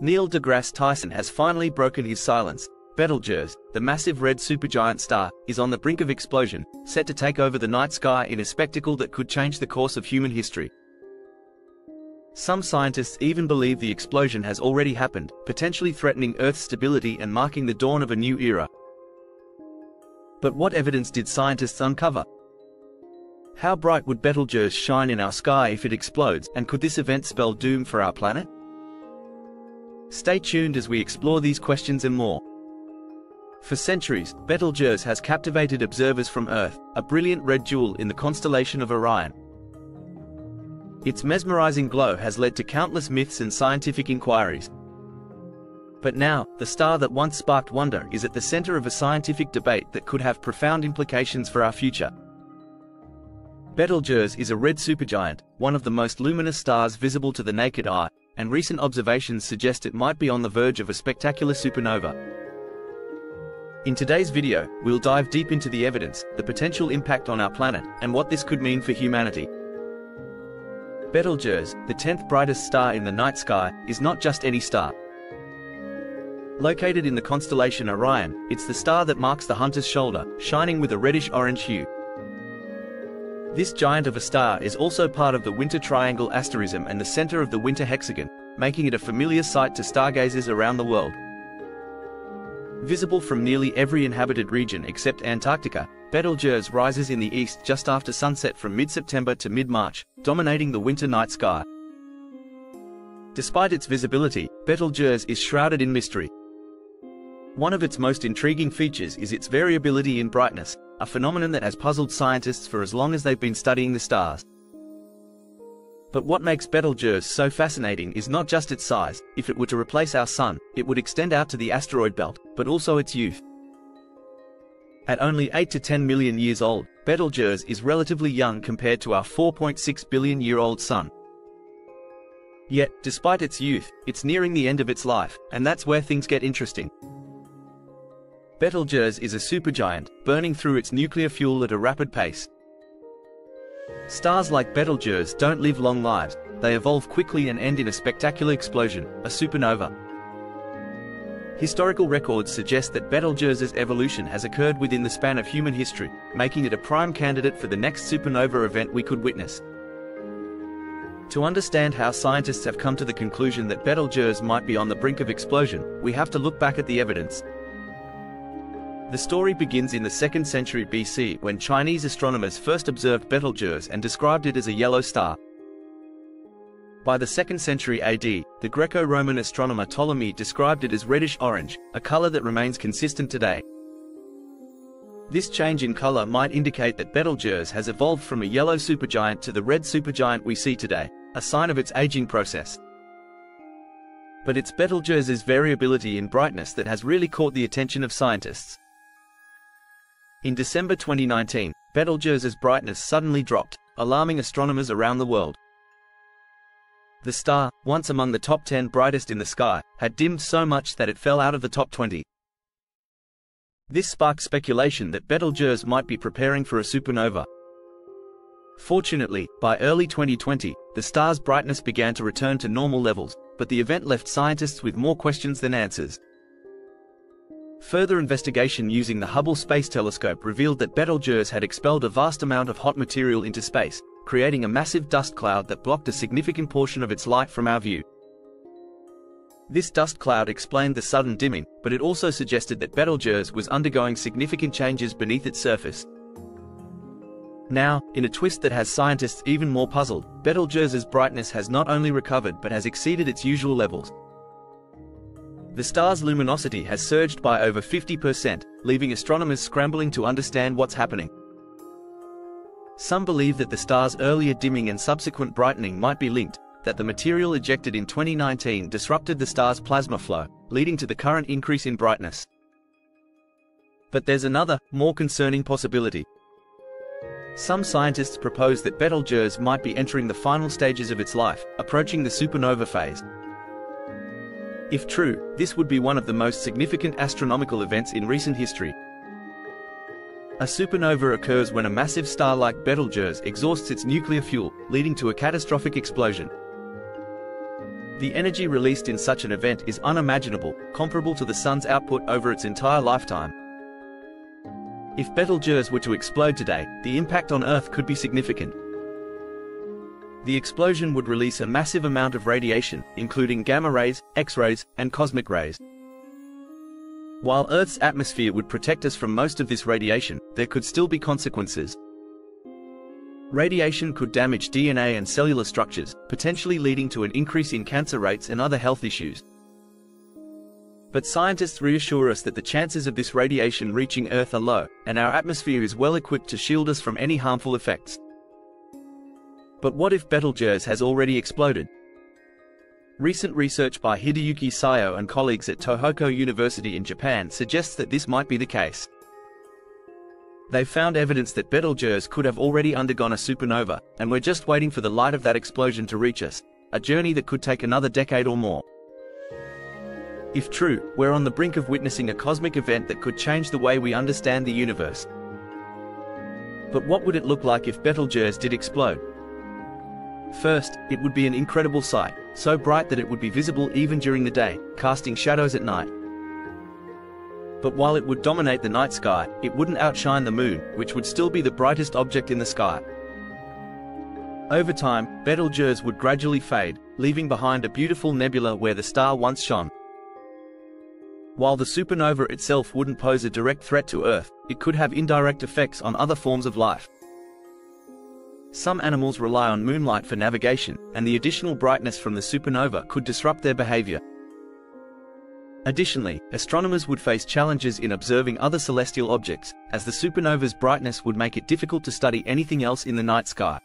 Neil deGrasse Tyson has finally broken his silence. Betelgeuse, the massive red supergiant star, is on the brink of explosion, set to take over the night sky in a spectacle that could change the course of human history. Some scientists even believe the explosion has already happened, potentially threatening Earth's stability and marking the dawn of a new era. But what evidence did scientists uncover? How bright would Betelgeuse shine in our sky if it explodes, and could this event spell doom for our planet? Stay tuned as we explore these questions and more. For centuries, Betelgeuse has captivated observers from Earth, a brilliant red jewel in the constellation of Orion. Its mesmerizing glow has led to countless myths and scientific inquiries. But now, the star that once sparked wonder is at the center of a scientific debate that could have profound implications for our future. Betelgeuse is a red supergiant, one of the most luminous stars visible to the naked eye, and recent observations suggest it might be on the verge of a spectacular supernova. In today's video, we'll dive deep into the evidence, the potential impact on our planet, and what this could mean for humanity. Betelgeuse, the 10th brightest star in the night sky, is not just any star. Located in the constellation Orion, it's the star that marks the hunter's shoulder, shining with a reddish-orange hue. This giant of a star is also part of the Winter Triangle asterism and the center of the Winter Hexagon, making it a familiar sight to stargazers around the world. Visible from nearly every inhabited region except Antarctica, Betelgeuse rises in the east just after sunset from mid-September to mid-March, dominating the winter night sky. Despite its visibility, Betelgeuse is shrouded in mystery. One of its most intriguing features is its variability in brightness, a phenomenon that has puzzled scientists for as long as they've been studying the stars. But what makes Betelgeuse so fascinating is not just its size, if it were to replace our Sun, it would extend out to the asteroid belt, but also its youth. At only 8 to 10 million years old, Betelgeuse is relatively young compared to our 4.6 billion year old Sun. Yet, despite its youth, it's nearing the end of its life, and that's where things get interesting. Betelgeuse is a supergiant, burning through its nuclear fuel at a rapid pace. Stars like Betelgeuse don't live long lives, they evolve quickly and end in a spectacular explosion, a supernova. Historical records suggest that Betelgeuse's evolution has occurred within the span of human history, making it a prime candidate for the next supernova event we could witness. To understand how scientists have come to the conclusion that Betelgeuse might be on the brink of explosion, we have to look back at the evidence, the story begins in the 2nd century BC when Chinese astronomers first observed Betelgeuse and described it as a yellow star. By the 2nd century AD, the Greco-Roman astronomer Ptolemy described it as reddish-orange, a color that remains consistent today. This change in color might indicate that Betelgeuse has evolved from a yellow supergiant to the red supergiant we see today, a sign of its aging process. But it's Betelgeuse's variability in brightness that has really caught the attention of scientists. In December 2019, Betelgeuse's brightness suddenly dropped, alarming astronomers around the world. The star, once among the top 10 brightest in the sky, had dimmed so much that it fell out of the top 20. This sparked speculation that Betelgeuse might be preparing for a supernova. Fortunately, by early 2020, the star's brightness began to return to normal levels, but the event left scientists with more questions than answers. Further investigation using the Hubble Space Telescope revealed that Betelgeuse had expelled a vast amount of hot material into space, creating a massive dust cloud that blocked a significant portion of its light from our view. This dust cloud explained the sudden dimming, but it also suggested that Betelgeuse was undergoing significant changes beneath its surface. Now, in a twist that has scientists even more puzzled, Betelgeuse's brightness has not only recovered but has exceeded its usual levels. The star's luminosity has surged by over 50%, leaving astronomers scrambling to understand what's happening. Some believe that the star's earlier dimming and subsequent brightening might be linked, that the material ejected in 2019 disrupted the star's plasma flow, leading to the current increase in brightness. But there's another, more concerning possibility. Some scientists propose that Betelgeuse might be entering the final stages of its life, approaching the supernova phase, if true, this would be one of the most significant astronomical events in recent history. A supernova occurs when a massive star like Betelgeuse exhausts its nuclear fuel, leading to a catastrophic explosion. The energy released in such an event is unimaginable, comparable to the sun's output over its entire lifetime. If Betelgeuse were to explode today, the impact on Earth could be significant. The explosion would release a massive amount of radiation, including gamma rays, X-rays, and cosmic rays. While Earth's atmosphere would protect us from most of this radiation, there could still be consequences. Radiation could damage DNA and cellular structures, potentially leading to an increase in cancer rates and other health issues. But scientists reassure us that the chances of this radiation reaching Earth are low, and our atmosphere is well equipped to shield us from any harmful effects. But what if Betelgeuse has already exploded? Recent research by Hideyuki Saio and colleagues at Tohoku University in Japan suggests that this might be the case. They found evidence that Betelgeuse could have already undergone a supernova, and we're just waiting for the light of that explosion to reach us, a journey that could take another decade or more. If true, we're on the brink of witnessing a cosmic event that could change the way we understand the universe. But what would it look like if Betelgeuse did explode? First, it would be an incredible sight, so bright that it would be visible even during the day, casting shadows at night. But while it would dominate the night sky, it wouldn't outshine the moon, which would still be the brightest object in the sky. Over time, Betelgeuse would gradually fade, leaving behind a beautiful nebula where the star once shone. While the supernova itself wouldn't pose a direct threat to Earth, it could have indirect effects on other forms of life. Some animals rely on moonlight for navigation, and the additional brightness from the supernova could disrupt their behavior. Additionally, astronomers would face challenges in observing other celestial objects, as the supernova's brightness would make it difficult to study anything else in the night sky.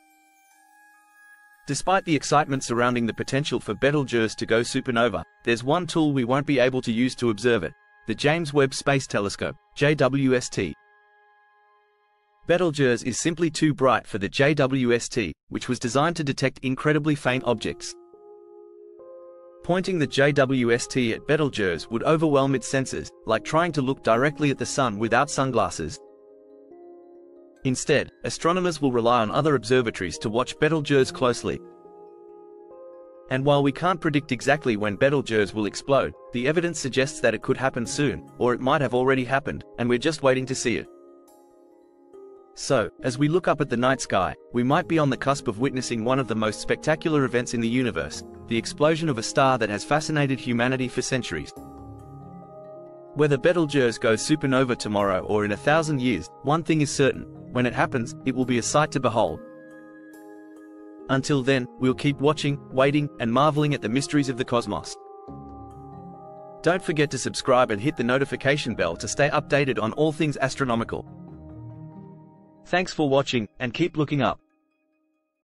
Despite the excitement surrounding the potential for Betelgeuse to go supernova, there's one tool we won't be able to use to observe it, the James Webb Space Telescope, JWST. Betelgeuse is simply too bright for the JWST, which was designed to detect incredibly faint objects. Pointing the JWST at Betelgeuse would overwhelm its sensors, like trying to look directly at the sun without sunglasses. Instead, astronomers will rely on other observatories to watch Betelgeuse closely. And while we can't predict exactly when Betelgeuse will explode, the evidence suggests that it could happen soon, or it might have already happened, and we're just waiting to see it. So, as we look up at the night sky, we might be on the cusp of witnessing one of the most spectacular events in the universe, the explosion of a star that has fascinated humanity for centuries. Whether Betelgeuse goes supernova tomorrow or in a thousand years, one thing is certain, when it happens, it will be a sight to behold. Until then, we'll keep watching, waiting, and marveling at the mysteries of the cosmos. Don't forget to subscribe and hit the notification bell to stay updated on all things astronomical. Thanks for watching, and keep looking up.